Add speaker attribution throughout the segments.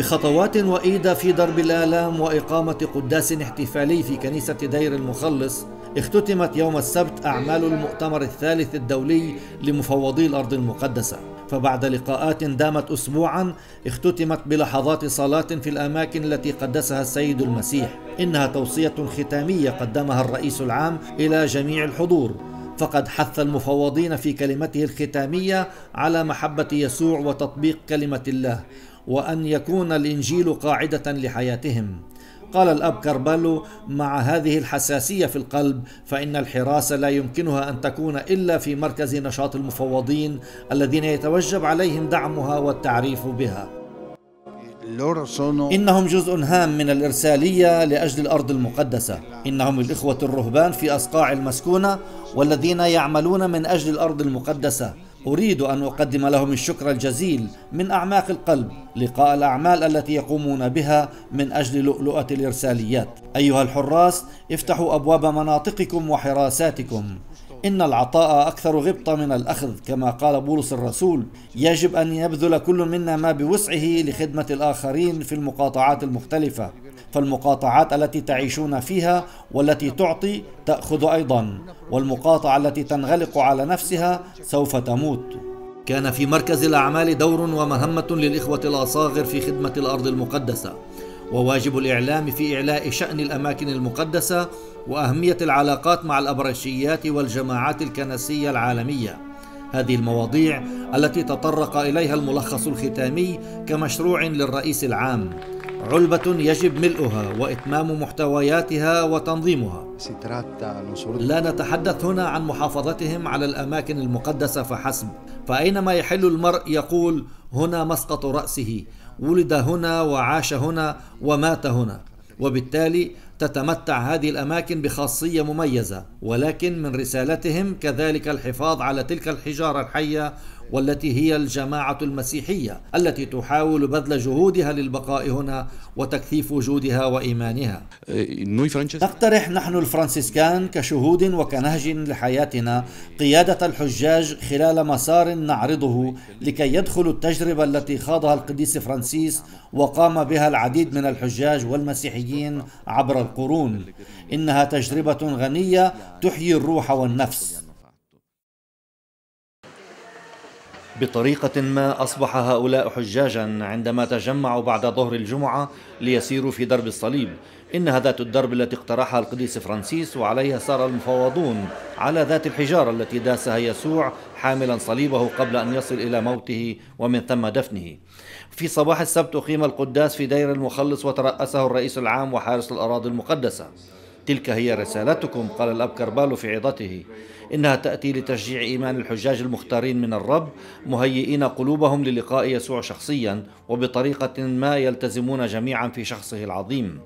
Speaker 1: بخطوات وإيدة في درب الآلام وإقامة قداس احتفالي في كنيسة دير المخلص اختتمت يوم السبت أعمال المؤتمر الثالث الدولي لمفوضي الأرض المقدسة. فبعد لقاءات دامت أسبوعا اختتمت بلحظات صلاة في الأماكن التي قدسها السيد المسيح. إنها توصية ختامية قدمها الرئيس العام إلى جميع الحضور. فقد حث المفوضين في كلمته الختامية على محبة يسوع وتطبيق كلمة الله. وأن يكون الإنجيل قاعدة لحياتهم. قال الأب كاربالو مع هذه الحساسية في القلب فإن الحراسة لا يمكنها أن تكون إلا في مركز نشاط المفوضين الذين يتوجب عليهم دعمها والتعريف بها. إنهم جزء هام من الإرسالية لأجل الأرض المقدسة. إنهم الإخوة الرهبان في أصقاع المسكونة والذين يعملون من أجل الأرض المقدسة. أريد أن أقدم لهم الشكر الجزيل من أعماق القلب لقاء الأعمال التي يقومون بها من أجل لؤلؤة الإرساليات. أيها الحراس افتحوا أبواب مناطقكم وحراساتكم. إن العطاء أكثر غبطة من الأخذ كما قال بولس الرسول يجب أن يبذل كل منا ما بوسعه لخدمة الآخرين في المقاطعات المختلفة. فالمقاطعات التي تعيشون فيها والتي تعطي تأخذ أيضا والمقاطعة التي تنغلق على نفسها سوف تموت. كان في مركز الأعمال دور ومهمة للإخوة الأصاغر في خدمة الأرض المقدسة. وواجب الإعلام في إعلاء شأن الأماكن المقدسة وأهمية العلاقات مع الأبرشيات والجماعات الكنسية العالمية. هذه المواضيع التي تطرق إليها الملخص الختامي كمشروع للرئيس العام. علبة يجب ملؤها وإتمام محتوياتها وتنظيمها. لا نتحدث هنا عن محافظتهم على الأماكن المقدسة فحسب. فأينما يحل المرء يقول هنا مسقط رأسه. ولد هنا وعاش هنا ومات هنا. وبالتالي تتمتع هذه الأماكن بخاصية مميزة ولكن من رسالتهم كذلك الحفاظ على تلك الحجارة الحية والتي هي الجماعة المسيحية التي تحاول بذل جهودها للبقاء هنا وتكثيف وجودها وإيمانها. نقترح نحن الفرنسيسكان كشهود وكنهج لحياتنا قيادة الحجاج خلال مسار نعرضه لكي يدخلوا التجربة التي خاضها القديس فرانسيس وقام بها العديد من الحجاج والمسيحيين عبر القرون. إنها تجربة غنية تحيي الروح والنفس. بطريقة ما أصبح هؤلاء حجاجا عندما تجمعوا بعد ظهر الجمعة ليسيروا في درب الصليب. إنها ذات الدرب التي اقترحها القديس فرانسيس وعليها سار المفوضون على ذات الحجارة التي داسها يسوع حاملا صليبه قبل أن يصل إلى موته ومن ثم دفنه. في صباح السبت أقيم القداس في دير المخلص وترأسه الرئيس العام وحارس الأراضي المقدسة. تلك هي رسالتكم قال الأب كربالو في عظته. إنها تأتي لتشجيع إيمان الحجاج المختارين من الرب مهيئين قلوبهم للقاء يسوع شخصيا وبطريقة ما يلتزمون جميعا في شخصه العظيم.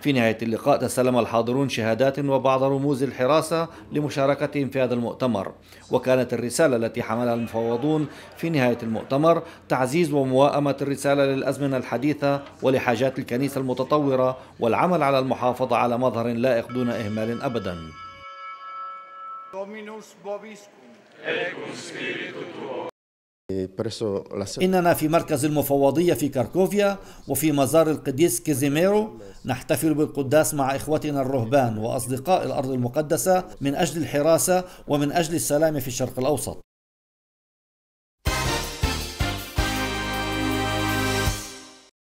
Speaker 1: في نهاية اللقاء تسلم الحاضرون شهادات وبعض رموز الحراسة لمشاركتهم في هذا المؤتمر. وكانت الرسالة التي حملها المفوضون في نهاية المؤتمر تعزيز ومواءمة الرسالة للأزمنة الحديثة ولحاجات الكنيسة المتطورة والعمل على المحافظة على مظهر لائق دون إهمال أبدا. إننا في مركز المفوضية في كاركوفيا وفي مزار القديس كيزيميرو نحتفل بالقداس مع إخوتنا الرهبان وأصدقاء الأرض المقدسة من أجل الحراسة ومن أجل السلام في الشرق الأوسط.